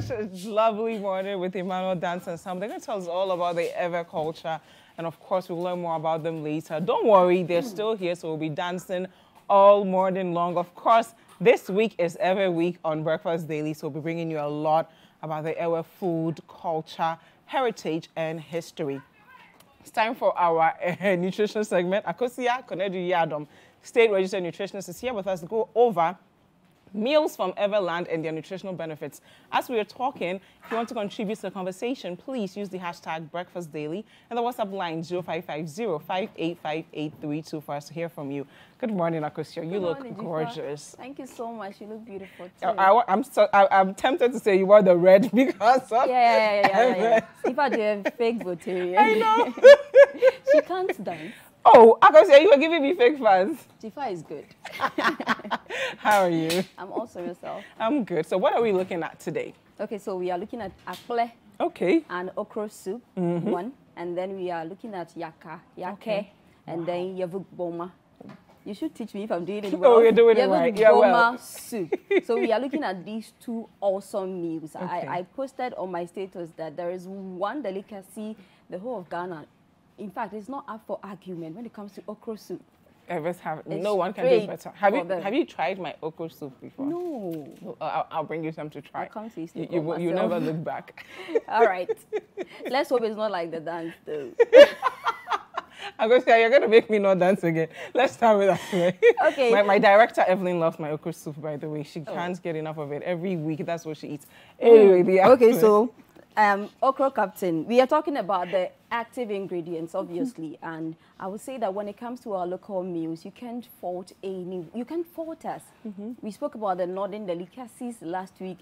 such a lovely morning with Emmanuel Dance and Sam. They're going to tell us all about the Ewe culture. And of course, we'll learn more about them later. Don't worry, they're still here, so we'll be dancing all morning long. Of course, this week is Ewe Week on Breakfast Daily, so we'll be bringing you a lot about the Ewe food, culture, heritage, and history. It's time for our uh, nutrition segment. Akosua Konadu Yiadom, state registered nutritionist, is here with us to go over meals from Eweland and their nutritional benefits. As we are talking, if you want to contribute to the conversation, please use the hashtag Breakfast Daily and the WhatsApp line 0550 for us to hear from you. Good morning, Akosua. You Good look morning, gorgeous. Thank you so much. You look beautiful too. I, am so, I, I'm tempted to say you wore the red because of yeah, yeah, yeah, yeah, yeah. yeah. If I do a fake Voterian. I know. she can't dance. Oh, Akosua, you were giving me fake fans. Dziffa is good. How are you? I'm also yourself. I'm good. So what are we looking at today? Okay, so we are looking at akple Okay. and okra soup, mm-hmm. one. And then we are looking at yaka, yake, Okay. and then yavuk boma. You should teach me if I'm doing it oh, well. Oh, you're doing it right. Yeah, well. boma soup. so we are looking at these two awesome meals. Okay. I, I posted on my status that there is one delicacy the whole of Ghana. In fact, it's not up for argument when it comes to okra soup. Ewes have It's no one can do it better. Have you them. have you tried my okra soup before? No. No, I'll, I'll bring you some to try. I'll come to you, You, you, you never look back. All right. Let's hope it's not like the dance though. I'm going to say you're going to make me not dance again. Let's start with that. Okay. My, my director Evelyn loves my okra soup. By the way, she oh. can't get enough of it. Every week, that's what she eats. Mm. Anyway, the okay, so um, okra captain, we are talking about the active ingredients, obviously, and I would say that when it comes to our local meals, you can't fault any. You can't fault us. We spoke about the northern delicacies last week.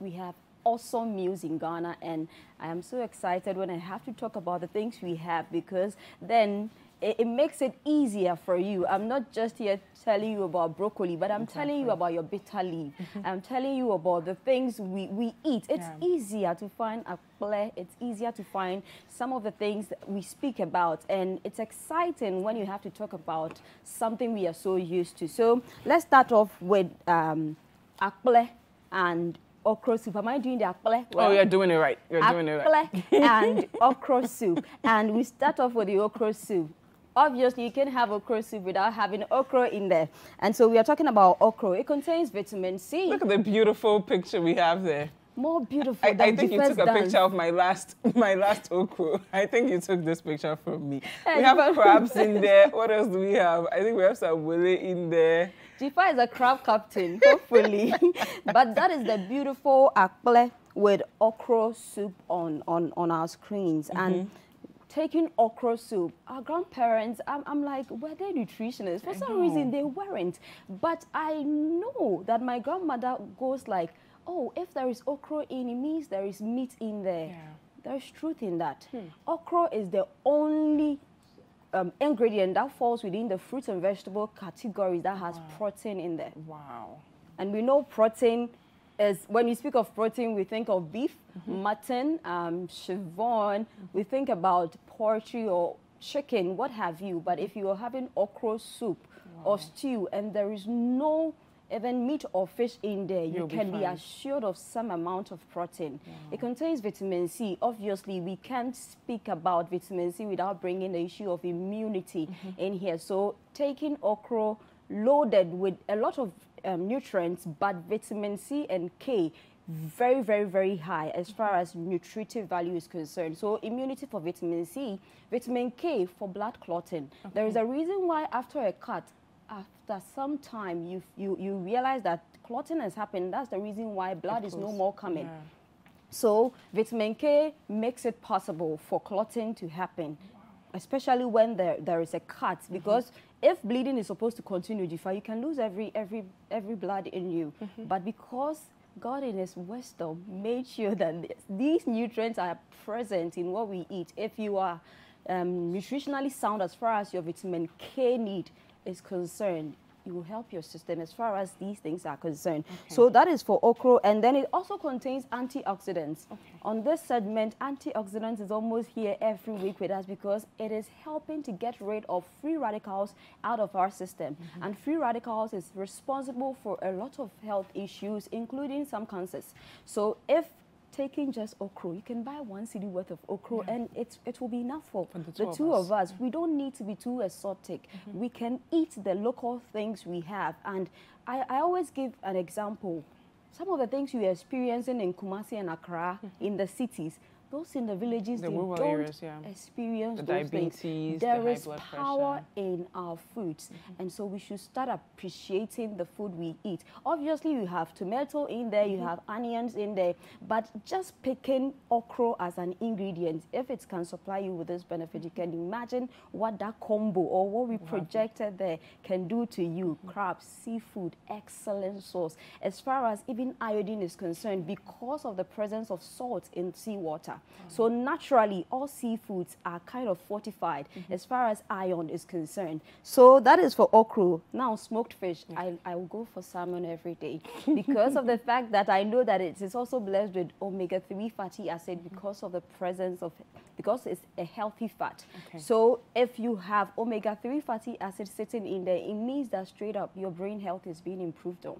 We have awesome meals in Ghana, and I am so excited when I have to talk about the things we have because then. It, it makes it easier for you. I'm not just here telling you about broccoli, but I'm telling you about your bitter leaf. I'm telling you about the things we, we eat. It's Yeah. easier to find a play. It's easier to find some of the things that we speak about. And it's exciting when you have to talk about something we are so used to. So let's start off with um, akple and okra soup. Am I doing the akple? Oh, you're doing it right. You're doing it right. and okra soup. And we start off with the okra soup. Obviously, you can have okra soup without having okra in there. And so we are talking about okra. It contains vitamin C. Look at the beautiful picture we have there. More beautiful I, I think you took a dance. picture of my last my last okra. I think you took this picture from me. We have crabs in there. What else do we have? I think we have some willy in there. Dziffa is a crab captain, hopefully. but that is the beautiful akple with okra soup on, on, on our screens. And mm-hmm. Taking okra soup, our grandparents, I'm, I'm like, were they nutritionists? For some reason, they weren't. But I know that my grandmother goes like, oh, if there is okra in, it means there is meat in there. Yeah. There's truth in that. Okra is the only um, ingredient that falls within the fruit and vegetable categories that has protein in there. Wow. And we know protein is, when we speak of protein, we think of beef, mutton, um, chevon, we think about poultry or chicken, what have you. But if you are having okra soup or stew and there is no even meat or fish in there, you You'll be can be fine. assured of some amount of protein. It contains vitamin C. Obviously, we can't speak about vitamin C without bringing the issue of immunity Mm-hmm. in here. So, taking okra loaded with a lot of um, nutrients, but vitamin C and K very, very, very high as far as nutritive value is concerned. So, immunity for vitamin C, vitamin K for blood clotting. There is a reason why after a cut, after some time, you, you, you realize that clotting has happened. That's the reason why blood is no more coming. Yeah. So vitamin K makes it possible for clotting to happen, especially when there, there is a cut. Because if bleeding is supposed to continue, Dziffa, you can lose every, every, every blood in you. But because God in his wisdom made sure that th- these nutrients are present in what we eat, if you are um, nutritionally sound as far as your vitamin K need is concerned, it will help your system as far as these things are concerned. Okay. So that is for okra, and then it also contains antioxidants. Okay. On this segment, antioxidants is almost here every week with us because it is helping to get rid of free radicals out of our system. Mm -hmm. And free radicals is responsible for a lot of health issues, including some cancers. So if taking just okra, you can buy one cedi worth of okra yeah. and it, it will be enough for, for the two, the two of, us. of us. We don't need to be too exotic. Mm -hmm. We can eat the local things we have. And I, I always give an example. Some of the things you're experiencing in Kumasi and Accra, mm -hmm. in the cities, those in the villages, the they don't areas, yeah. experience the those diabetes, things. There the is power pressure. in our foods. Mm -hmm. And so we should start appreciating the food we eat. Obviously, you have tomato in there, you mm -hmm. have onions in there, but just picking okra as an ingredient, if it can supply you with this benefit, you can imagine what that combo or what we projected there can do to you. Mm -hmm. Crabs, seafood, excellent source. As far as even iodine is concerned, because of the presence of salt in seawater, so naturally, all seafoods are kind of fortified mm -hmm. as far as iron is concerned. So that is for okra. Now, smoked fish, yeah. I, I will go for salmon every day because of the fact that I know that it is also blessed with omega-3 fatty acid mm -hmm. because of the presence of, because it's a healthy fat. Okay. So if you have omega-3 fatty acid sitting in there, it means that straight up your brain health is being improved on.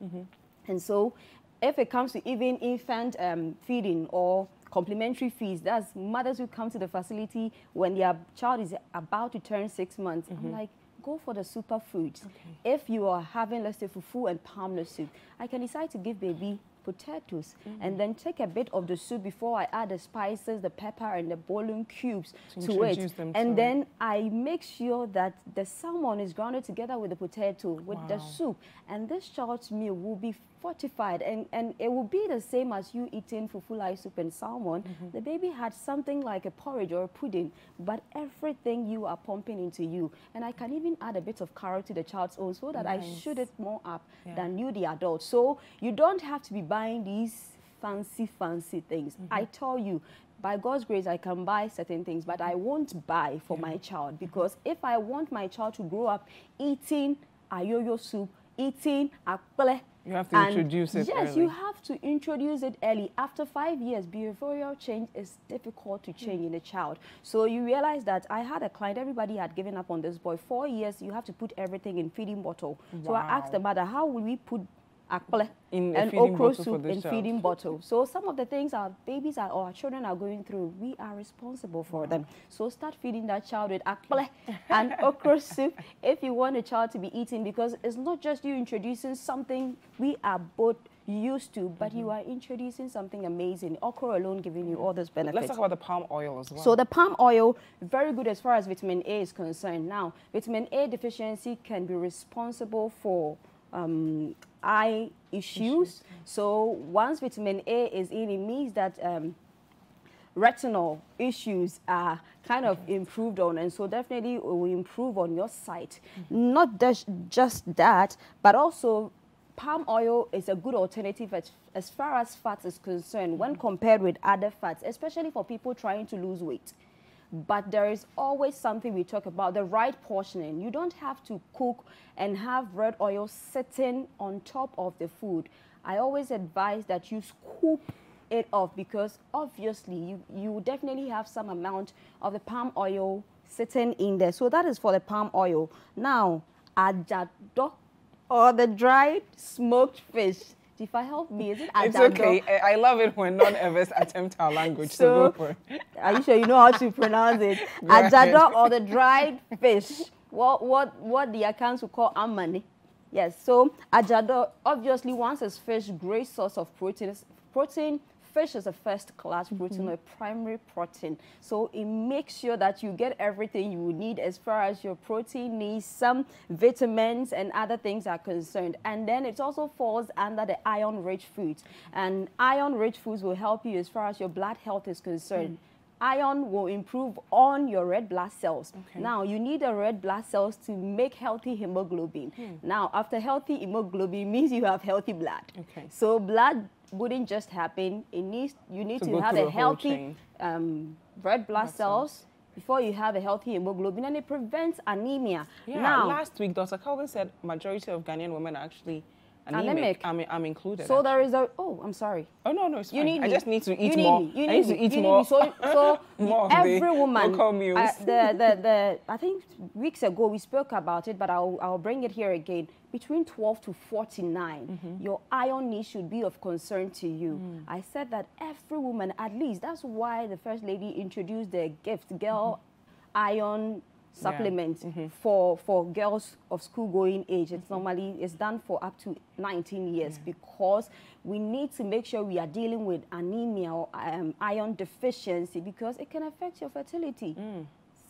Mm -hmm. And so if it comes to even infant um, feeding or complementary fees, that's mothers who come to the facility when their child is about to turn six months. Mm -hmm. I'm mm-hmm. like, go for the superfoods. Okay. If you are having, let's say, fufu and palmnut soup, I can decide to give baby potatoes mm -hmm. and then take a bit of the soup before I add the spices, the pepper and the bouillon cubes to, to it. and to then I make sure that the salmon is grounded together with the potato, with wow. the soup. And this child's meal will be fortified and, and it will be the same as you eating fufu fufulai soup and salmon. Mm -hmm. The baby had something like a porridge or a pudding, but everything you are pumping into you. And I can even add a bit of carrot to the child's own so that nice. I shoot it more up yeah. than you, the adult. So you don't have to be buying these fancy, fancy things. Mm -hmm. I tell you, by God's grace, I can buy certain things, but I won't buy for yeah. my child because if I want my child to grow up eating ayoyo soup, eating akple, you have to and introduce it Yes, early. you have to introduce it early. After five years, behavioral change is difficult to change mm. in a child. So you realize that I had a client, everybody had given up on this boy. Four years, you have to put everything in feeding bottle. Wow. So I asked the mother, how will we put akple in and okra soup in child. feeding bottle. So some of the things our babies are, or our children are going through, we are responsible for wow. them. So start feeding that child with akple and okra soup if you want a child to be eating because it's not just you introducing something we are both used to, but mm -hmm. you mm-hmm. are introducing something amazing. Okra alone giving you all those benefits. Let's talk about the palm oil as well. So the palm oil, very good as far as vitamin A is concerned. Now, vitamin A deficiency can be responsible for um, eye issues. issues. So once vitamin A is in, it means that um, retinal issues are kind of improved on and so definitely it will improve on your sight. Mm -hmm. Not just that, but also palm oil is a good alternative as, as far as fat is concerned mm -hmm. when mm-hmm. compared with other fats, especially for people trying to lose weight but there is always something we talk about the right portioning. You don't have to cook and have red oil sitting on top of the food. I always advise that you scoop it off because obviously you, you definitely have some amount of the palm oil sitting in there. So that is for the palm oil. Now, ajado or the dried smoked fish. Dziffa, help me. Is it Ajado? It's okay. I love it when non-Ewes attempt our language. So, so go for it. Are you sure you know how to pronounce it? Ajado or the dried fish. What what what the Akans would call amani. Yes. So ajado obviously once it's fish, great source of protein. Protein fish is a first class protein, mm -hmm. a primary protein. So it makes sure that you get everything you need as far as your protein needs, some vitamins and other things are concerned. And then it also falls under the iron-rich foods. And iron-rich foods will help you as far as your blood health is concerned. Mm iron will improve on your red blood cells. Okay. Now, you need a red blood cells to make healthy hemoglobin. Hmm. Now, after healthy hemoglobin means you have healthy blood. Okay. So blood wouldn't just happen. It needs you need to, to have a healthy um, red blood cells before you have a healthy hemoglobin and it prevents anemia. Yeah, now, last week Dr. Calvin said majority of Ghanaian women are actually anemic. I'm, I'm included. so actually. there is a, oh, I'm sorry. Oh no, no, it's You fine. need I me. just need to eat you need more. Me. You I need need to me. eat you more. Need me. So, so More every woman. uh, the, the, the, I think weeks ago we spoke about it, but I'll, I'll bring it here again. Between 12 to 49, Mm-hmm. your iron needs should be of concern to you. Mm. I said that every woman, at least, that's why the First Lady introduced the gift, girl iron supplement for for girls of school going age. It's normally it's done for up to 19 years because we need to make sure we are dealing with anemia or um, iron deficiency because it can affect your fertility.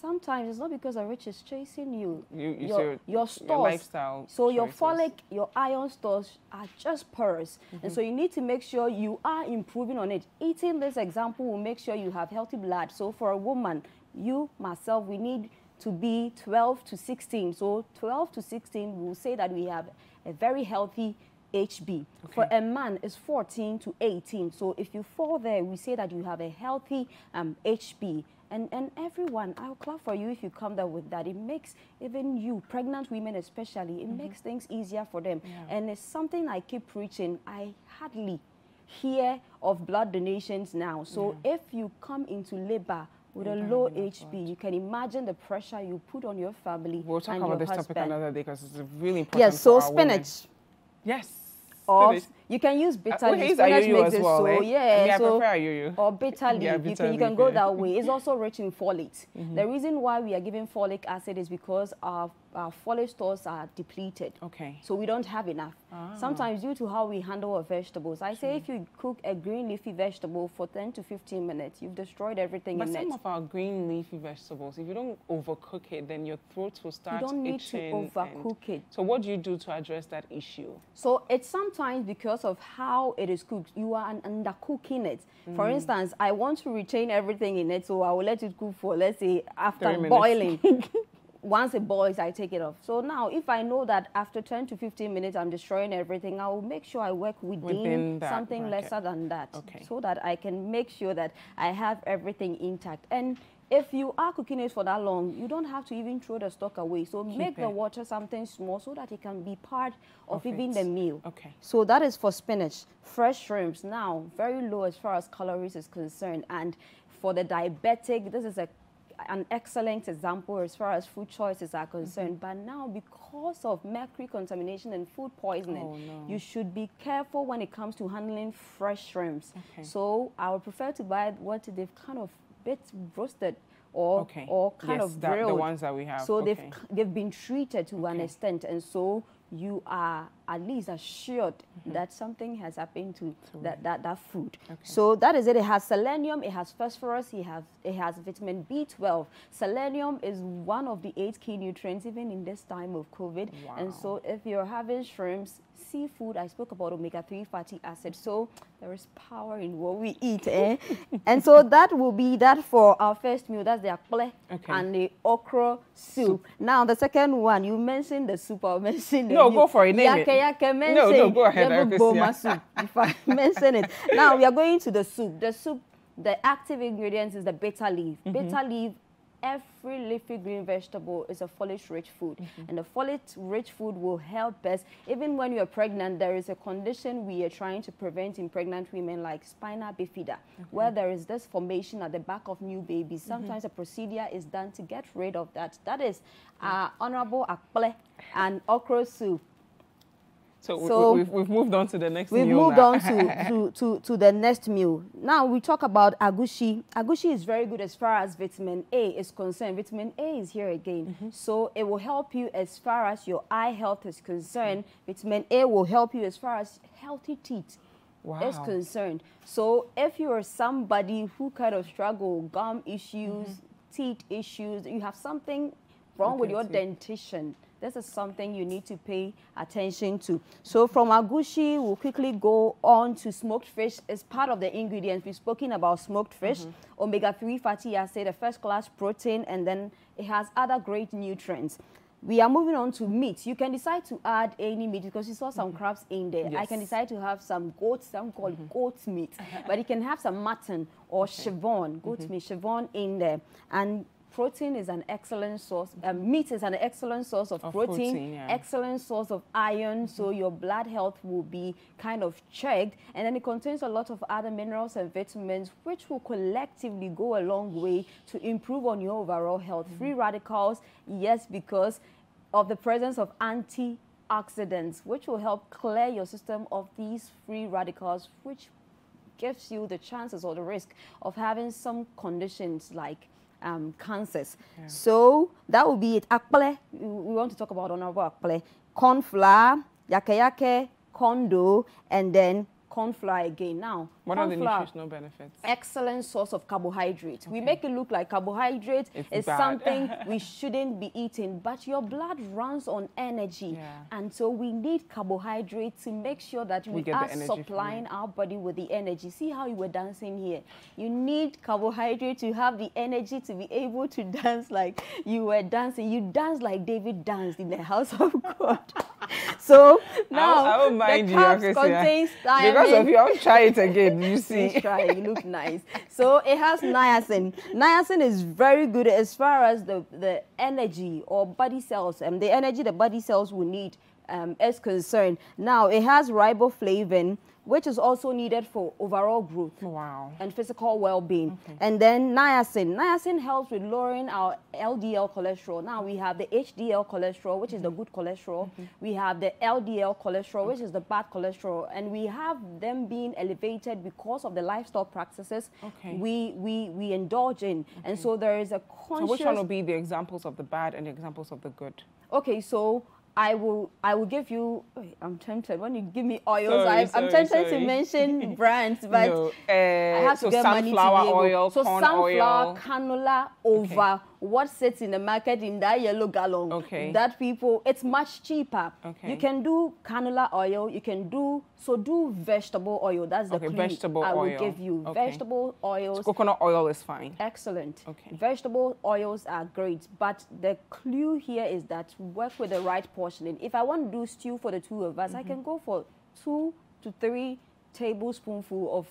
Sometimes it's not because a rich is chasing you. You- you your, your your stores. lifestyle so your choices. folic your iron stores are just porous. Mm-hmm. and so you need to make sure you are improving on it. Eating this example will make sure you have healthy blood. So for a woman you myself we need to be 12 to 16 so 12 to 16 will say that we have a very healthy HB. For a man, it's 14 to 18. So if you fall there, we say that you have a healthy um, HB. And, and everyone, I'll clap for you if you come there with that. It makes even you, pregnant women especially, it makes things easier for them. Yeah. And it's something I keep preaching. I hardly hear of blood donations now. So if you come into labor with a low HB, you can imagine the pressure you put on your family We'll talk about this husband. topic another day because it's really important. Yes, so our women. spinach. Yes. Or spinach. You can use bitter Uh, leaf. Spinach makes it well, so eh? yeah. I so, prefer ayoyo. Or bitter leaf. Yeah, you, bitter can, you can leaf, go yeah. that way. It's also rich in folate. Mm-hmm. The reason why we are giving folic acid is because our, our folate stores are depleted. Okay. So we don't have enough. Ah. Sometimes due to how we handle our vegetables. I say if you cook a green leafy vegetable for 10 to 15 minutes, you've destroyed everything But in some of our green leafy vegetables, if you don't overcook it, then your throat will start You don't need to overcook it. So what do you do to address that issue? So it's sometimes because of how it is cooked. You are un- undercooking it. For Mm. instance, I want to retain everything in it, so I will let it cook for let's say after boiling. Once it boils, I take it off. So now, if I know that after 10 to 15 minutes I'm destroying everything, I will make sure I work within, Within something bracket. lesser than that, Okay. so that I can make sure that I have everything intact. And if you are cooking it for that long, you don't have to even throw the stock away. So make the water something small so that it can be part of, Of even it. the meal. Okay. So that is for spinach. Fresh shrimps now very low as far as calories is concerned, and for the diabetic, this is a an excellent example as far as food choices are concerned. Mm-hmm. But now, because of mercury contamination and food poisoning, Oh, no. you should be careful when it comes to handling fresh shrimps. Okay. So I would prefer to buy what they've kind of bit roasted or Okay. or kind Yes, of that- the ones that we have, So they've they've been treated to an extent, and so you are at least assured Mm-hmm. that something has happened to that, that, that food. Okay. So that is it. It has selenium, it has phosphorus, it has, it has vitamin B12. Selenium is one of the eight key nutrients even in this time of COVID. And so if you're having shrimps, seafood, I spoke about omega-3 fatty acid. So there is power in what we eat. Eh? and so that will be that for our first meal. That's the akple Okay. and the okra soup. Now the second one, you mentioned the soup. I'll mention No, meal. go for it, name it. Yake, yake, mention. No, no, go ahead, boma soup, if I mention it. Now we are going to the soup. The soup, the active ingredients is the bitter leaf. Mm-hmm. Bitter leaf, every leafy green vegetable is a folate-rich food. Mm-hmm. And the folate-rich food will help us, even when you're pregnant, there is a condition we are trying to prevent in pregnant women like spina bifida, where there is this formation at the back of new babies. Mm-hmm. Sometimes a procedure is done to get rid of that. That is our honorable akple and okra soup. So, So- we, have we've moved on to the next meal. We've moved now. on to, to, to, to the next meal. Now we talk about agushi. Agushi is very good as far as vitamin A is concerned. Vitamin A is here again. Mm-hmm. So it will help you as far as your eye health is concerned. Vitamin A will help you as far as healthy teeth is concerned. So if you are somebody who kind of struggle gum issues, teeth issues, you have something wrong with your teeth. dentition. This is something you need to pay attention to. So from agushi, we'll quickly go on to smoked fish. It's part of the ingredients. We've spoken about smoked fish, mm-hmm. omega-3 fatty acid, a first-class protein, and then it has other great nutrients. We are moving on to meat. You can decide to add any meat because you saw some mm-hmm. crabs in there. I can decide to have some goat, some called mm-hmm. goat meat, but you can have some mutton or chevon, goat meat, chevon in there. And protein is an excellent source, um, meat is an excellent source of, Of protein, protein, yeah. excellent source of iron, so your blood health will be kind of checked. And then it contains a lot of other minerals and vitamins, which will collectively go a long way to improve on your overall health. Free radicals, yes, because of the presence of anti antioxidants, which will help clear your system of these free radicals, which gives you the chances or the risk of having some conditions like um, cancers. So that will be it. Akple, we want to talk about honorable akple. Corn flour, yake yake, corn dough, and then corn flour again. Now, What are corn the flour, nutritional benefits? excellent source of carbohydrate. We make it look like carbohydrate It's is bad. something we shouldn't be eating, but your blood runs on energy. Yeah. And so we need carbohydrate to make sure that we, the are supplying our body with the energy. See how you were dancing here. You need carbohydrate to have the energy to be able to dance like you were dancing. You dance like David danced in the house of God. So now I won't mind the you, carbs Akosua. contains Because of you, I'll try it again. You see. try. You look nice. So it has niacin. Niacin is very good as far as the, the energy or body cells and the energy the body cells will need um, is concerned. Now it has riboflavin, which is also needed for overall growth Wow. and physical well-being. And then niacin. Niacin helps with lowering our LDL cholesterol. Now we have the HDL cholesterol, which is the mm-hmm. good cholesterol. Mm-hmm. We have the LDL cholesterol, which is the bad cholesterol. And we have them being elevated because of the lifestyle practices Okay. we, we, we indulge in. And so there is a conscious... So which one will be the examples of the bad and the examples of the good? Okay, so I will I will give you. wait, I'm tempted when you give me oils. Sorry, I, sorry, I'm tempted sorry. to mention brands, but No, uh, I have to so get money to be able. oil, so sunflower, oil. canola over what sits in the market in that yellow gallon. Okay. That people, it's much cheaper. Okay. You can do canola oil. You can do so do vegetable oil. That's the Okay, vegetable I will oil. give you. Okay. Vegetable oils. Coconut oil is fine. Excellent. Okay. Vegetable oils are great, but the clue here is that work with the right portioning. If I want to do stew for the two of us, I Mm-hmm. can go for two to three tablespoonful of,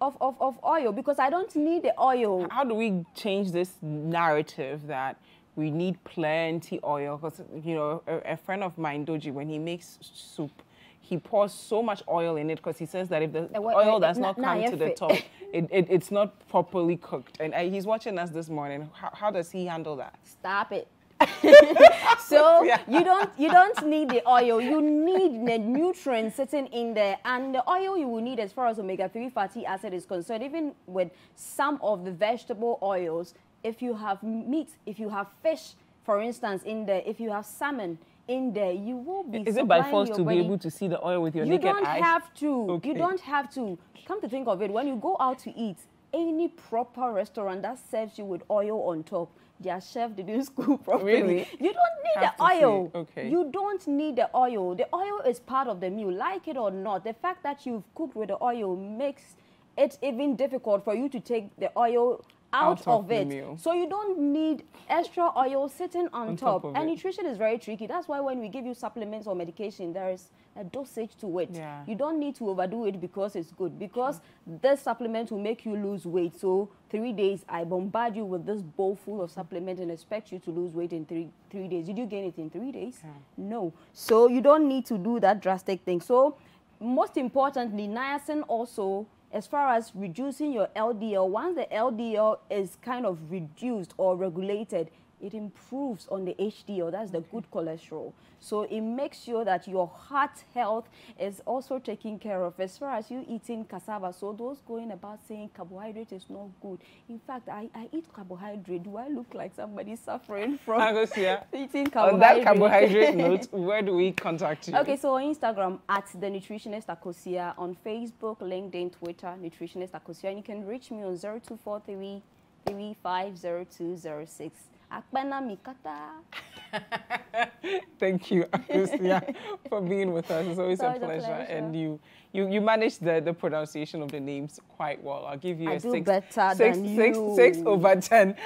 of, of, of oil because I don't need the oil. How do we change this narrative that we need plenty oil? Because you know, a, a friend of mine, Doji, when he makes soup, he pours so much oil in it because he says that if the what- oil does na- not come to the top, it, it, it's not properly cooked. And uh, he's watching us this morning. How, how does he handle that? Stop it. so Yeah. you don't you don't need the oil. You need the nutrients sitting in there, and the oil you will need as far as omega-3 fatty acid is concerned. Even with some of the vegetable oils, if you have meat, if you have fish, for instance, in there, if you have salmon in there, you will be. Is it by force to body- be able to see the oil with your you naked don't have to. Okay. You don't have to. Come to think of it, when you go out to eat, any proper restaurant that serves you with oil on top, their chef didn't school properly. Really? You don't need Have the oil. Okay. You don't need the oil. The oil is part of the meal, like it or not. The fact that you've cooked with the oil makes it even difficult for you to take the oil out, Out of of, it. meal. So you don't need extra oil sitting on, On top. top and it. nutrition is very tricky. That's why when we give you supplements or medication, there is a dosage to it. Yeah. You don't need to overdo it because it's good. Because this supplement will make you lose weight. So three days, I bombard you with this bowl full of supplement and expect you to lose weight in three three days. Did you gain it in three days? Yeah. No. So you don't need to do that drastic thing. So most importantly, niacin also, as far as reducing your LDL, once the LDL is kind of reduced or regulated, it improves on the HDL, that's the good cholesterol. So it makes sure that your heart health is also taken care of. As far as you eating cassava, so those going about saying carbohydrate is not good. In fact, I, I eat carbohydrate. Do I look like somebody suffering from Akosua, eating on that carbohydrate note, where do we contact you? Okay, so on Instagram at the nutritionist Akosua, on Facebook, LinkedIn, Twitter, nutritionist Akosua, and you can reach me on 0243 350206. Akpena Mikata. Thank you, Akosua, for being with us. It's always a always a pleasure. pleasure. And you, you, you managed the, the pronunciation of the names quite well. I'll give you I a six, six, six- six over ten.